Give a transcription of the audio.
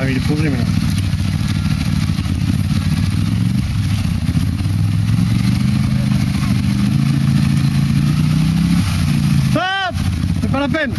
Ah oui, il est posé maintenant. Stop C'est pas la peine